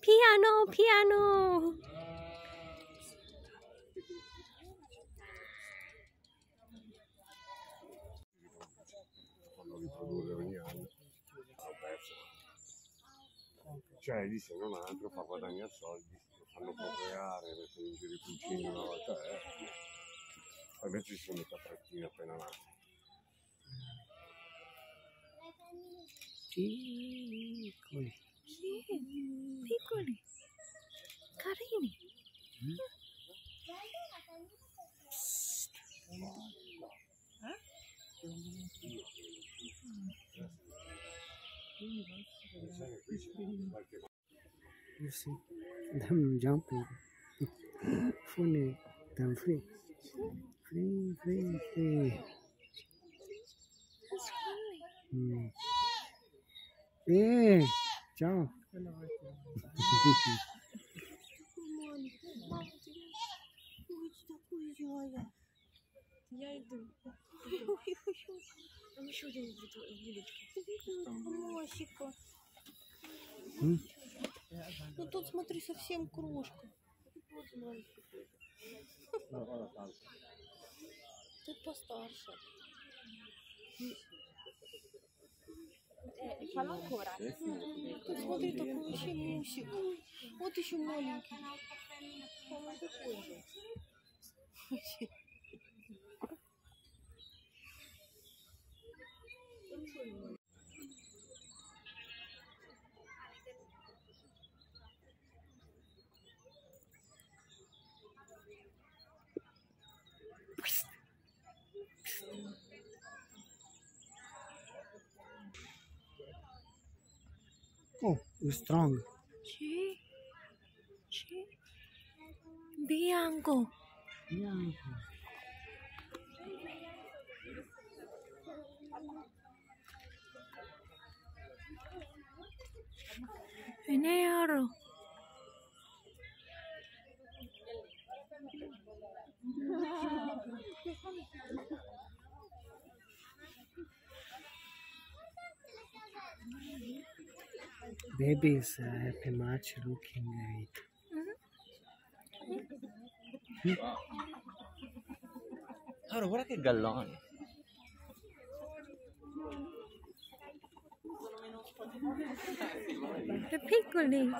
Piano, piano. Cioè, lì se non altro fa guadagnare soldi, lo fanno procreare, mettono in giro i pulcini una volta eh. Poi invece ci sono i caprettini appena nati. Piccoli. Sì, piccoli. Carini. You see them jumping. Funny, them free. Free, free, free. That's funny. Mm. Eh, ciao. Я иду. Там еще один удочки. Носика. М? Ну тут смотри, совсем крошка. Тут постарше. Тут смотри, такой вообще мусик. Вот еще маленький. Такой же. You're strong. She, she, Bianco. Bianco. Venero. Babies are happy much looking at it. Hmm? what guarda che gallone. The piccoli.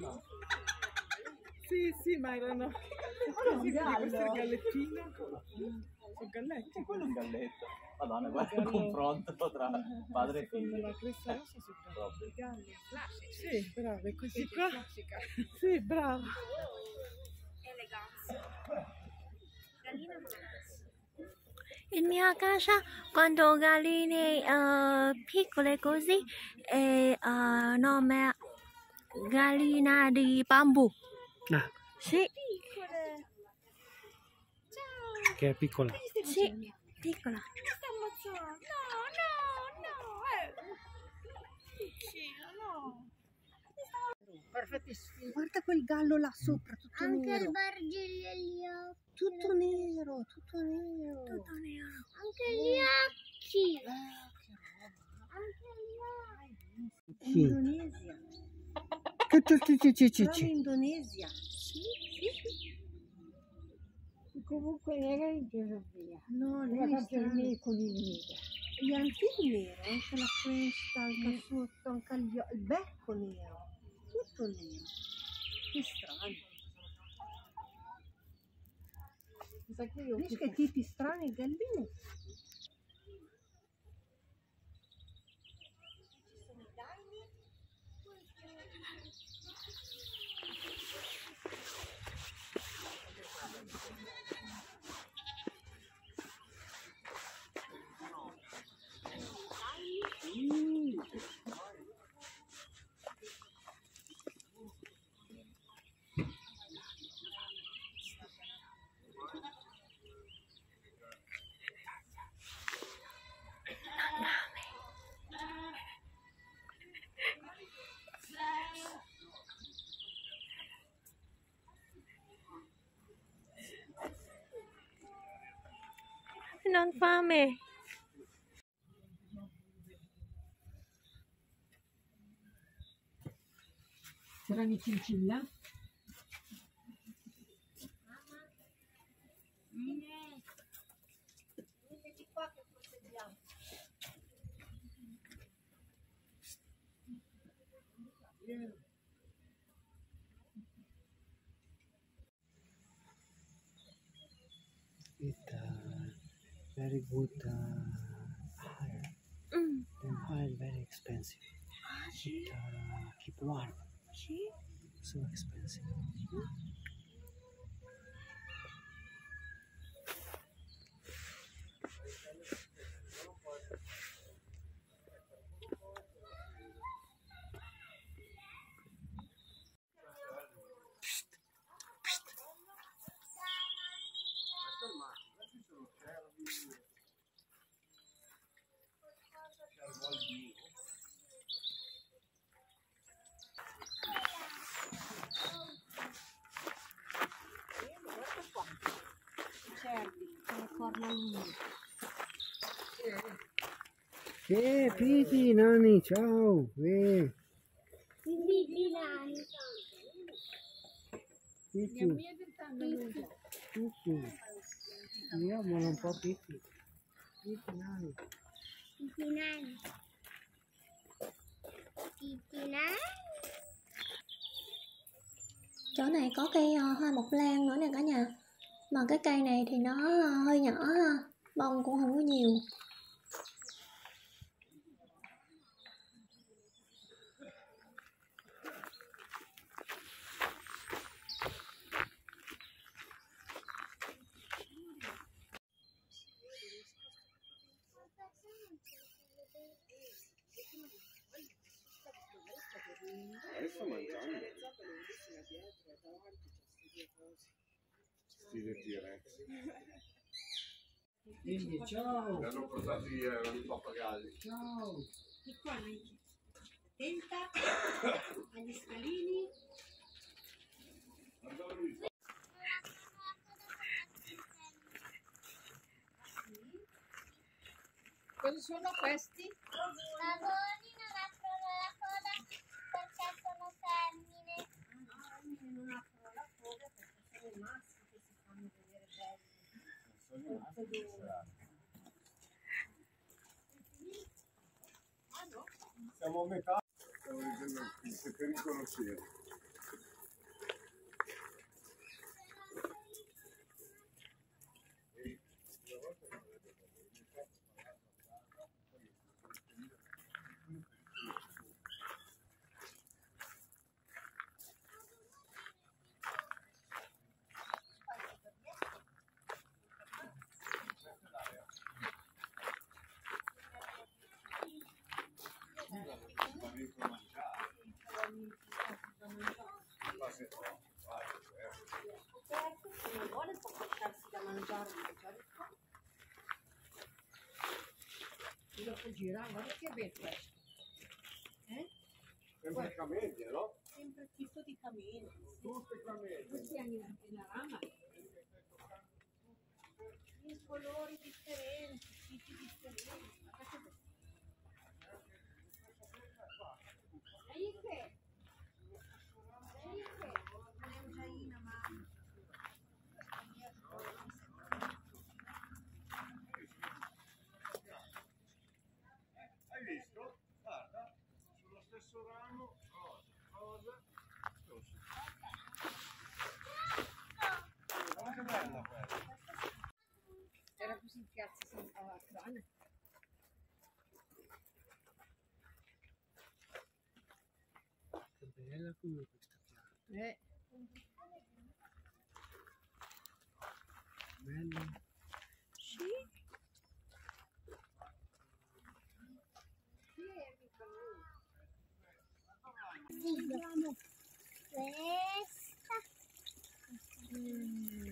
No. Sì, sì, ma erano così come questo è il gallettino. Sono galletti. Quello è un galletto. Madonna, guarda il confronto tra padre e Secondo figlio. la cresta rossa sono Proprio. i galli. Sì, brava, è così qua. Sì, brava. In mia casa, quando galline eh, piccole così, è eh, nome gallina di bambù. Ah, Sì, che è piccola. sì, piccola. Guarda quel gallo là sopra, tutto Anche il nero. bargiglio gli occhi. Tutto nero, tutto nero. Tutto nero. Anche gli occhi. Anche gli occhi. Sì. In ci. Indonesia. Comunque era in Germania. No, Era per me con il nero. Gli antichi nero, anche la cresta, anche sotto, anche gli il becco nero. Tutto nero. Che strano. Sai che io che tipi strani, galline. melon farm eh. Sarang ichinchin lang. Yeah. Very good uh, hire. Mm. Then hire very expensive. It uh, keep warm. So expensive. Eh, Piti, Nani, ciao. Eh, Bibi nani. Piti. Piti. Io voglio un po' Piti. Piti, Nani. Bibi nani. Bibi nani. chỗ này có cây ờ, hoa mộc lan nữa nè cả nhà mà cái cây này thì nó ờ, hơi nhỏ ha bông cũng không có nhiều Adesso mangiamo. Stile T-Rex. Quindi, ciao. Hanno portati eh, i pappagalli. Ciao. Di qua, Luigi. Tenta agli scalini. Cosa sono questi? Lavori maschi che si fanno vedere belli. Siamo a metà. Stiamo leggendo il se per E dopo gira, guarda che bello questo. Sempre camelia, no? Sempre tipo di cammino. Tutte camelie. Questi hanno una rama. In colori differenti, tipi differenti. Uy, está aquí. Eh. Bueno. Sí. Sí, vamos. Esta. Mm.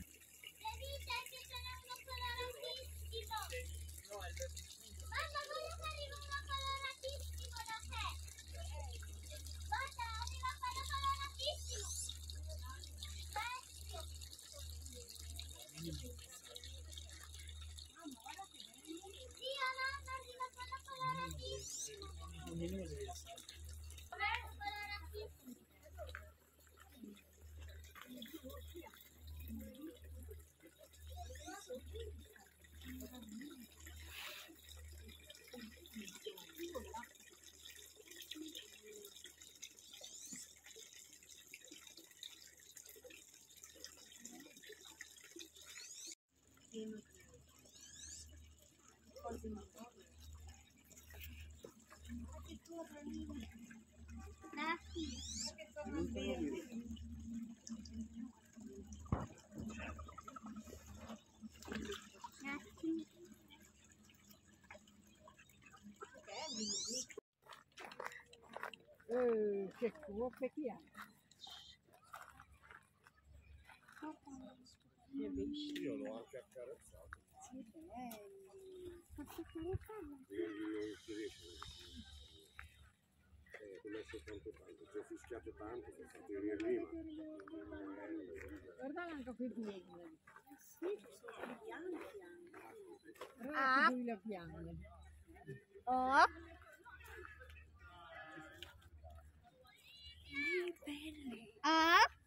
Che cuoche chi ha? Io l'ho anche accarezzato. Ho messo tanto tanto, ci ho fischiato tanto, sono stato venire prima. Guarda anche qui piedi. Ah. Guarda qui la piagne. Oh. Ah.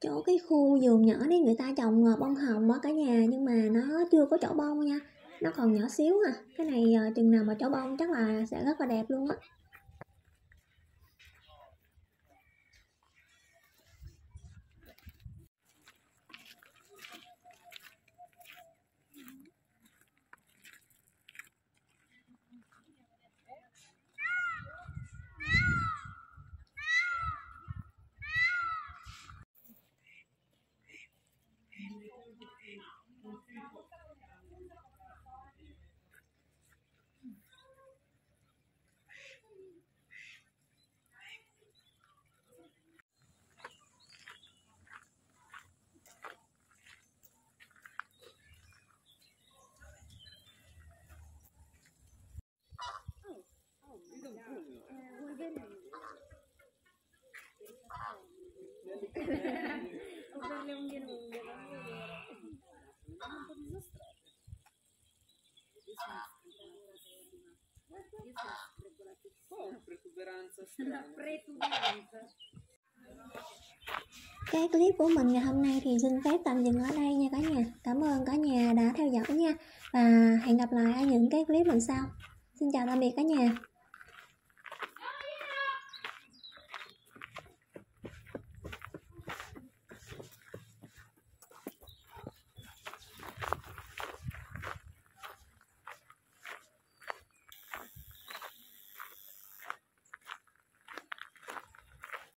Chỗ cái khu vườn nhỏ đấy người ta trồng ờ, bông hồng ở cả nhà nhưng mà nó chưa có chỗ bông nha. Nó còn nhỏ xíu à. Cái này ờ, chừng nào mà chỗ bông chắc là sẽ rất là đẹp luôn á. Cái clip của mình ngày hôm nay thì xin phép tạm dừng ở đây nha cả nhà. Cảm ơn cả nhà đã theo dõi nha. Và hẹn gặp lại ở những cái clip lần sau. Xin chào tạm biệt cả nhà.